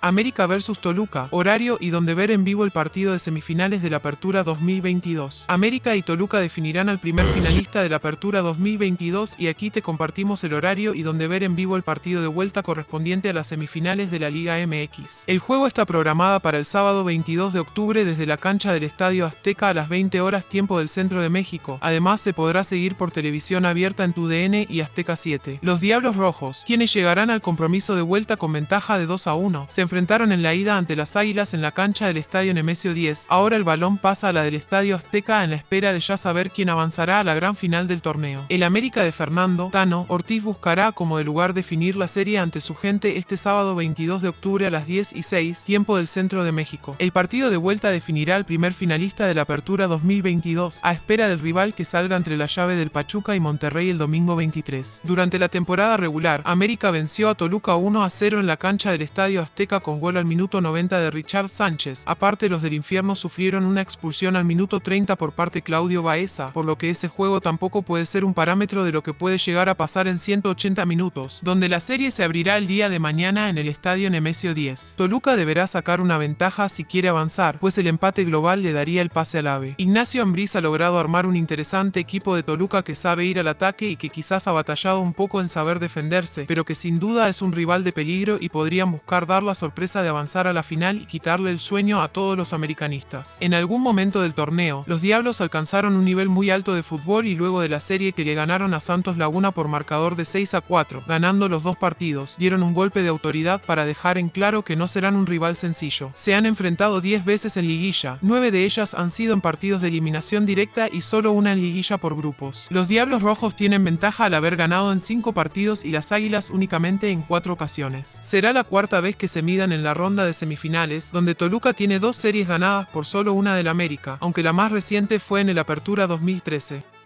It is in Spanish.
América vs Toluca, horario y donde ver en vivo el partido de semifinales de la Apertura 2022. América y Toluca definirán al primer finalista de la Apertura 2022 y aquí te compartimos el horario y donde ver en vivo el partido de vuelta correspondiente a las semifinales de la Liga MX. El juego está programada para el sábado 22 de octubre desde la cancha del Estadio Azteca a las 20 horas tiempo del centro de México. Además se podrá seguir por televisión abierta en TUDN y Azteca 7. Los Diablos Rojos, quienes llegarán al compromiso de vuelta con ventaja de 2 a 1, se enfrentaron en la ida ante las Águilas en la cancha del Estadio Nemesio 10. Ahora el balón pasa a la del Estadio Azteca en la espera de ya saber quién avanzará a la gran final del torneo. El América de Fernando, Tano, Ortiz buscará como de lugar definir la serie ante su gente este sábado 22 de octubre a las 10 y 6, tiempo del centro de México. El partido de vuelta definirá al primer finalista de la Apertura 2022, a espera del rival que salga entre la llave del Pachuca y Monterrey el domingo 23. Durante la temporada regular, América venció a Toluca 1 a 0 en la cancha del Estadio Azteca con gol al minuto 90 de Richard Sánchez. Aparte, los del infierno sufrieron una expulsión al minuto 30 por parte Claudio Baeza, por lo que ese juego tampoco puede ser un parámetro de lo que puede llegar a pasar en 180 minutos, donde la serie se abrirá el día de mañana en el estadio Nemesio 10. Toluca deberá sacar una ventaja si quiere avanzar, pues el empate global le daría el pase al AVE. Ignacio Ambriz ha logrado armar un interesante equipo de Toluca que sabe ir al ataque y que quizás ha batallado un poco en saber defenderse, pero que sin duda es un rival de peligro y podrían buscar dar la de avanzar a la final y quitarle el sueño a todos los americanistas. En algún momento del torneo, los Diablos alcanzaron un nivel muy alto de fútbol y luego de la serie que le ganaron a Santos Laguna por marcador de 6 a 4, ganando los dos partidos, dieron un golpe de autoridad para dejar en claro que no serán un rival sencillo. Se han enfrentado 10 veces en liguilla, 9 de ellas han sido en partidos de eliminación directa y solo una en liguilla por grupos. Los Diablos Rojos tienen ventaja al haber ganado en 5 partidos y las Águilas únicamente en 4 ocasiones. Será la cuarta vez que se en la ronda de semifinales, donde Toluca tiene dos series ganadas por solo una del América, aunque la más reciente fue en el Apertura 2013.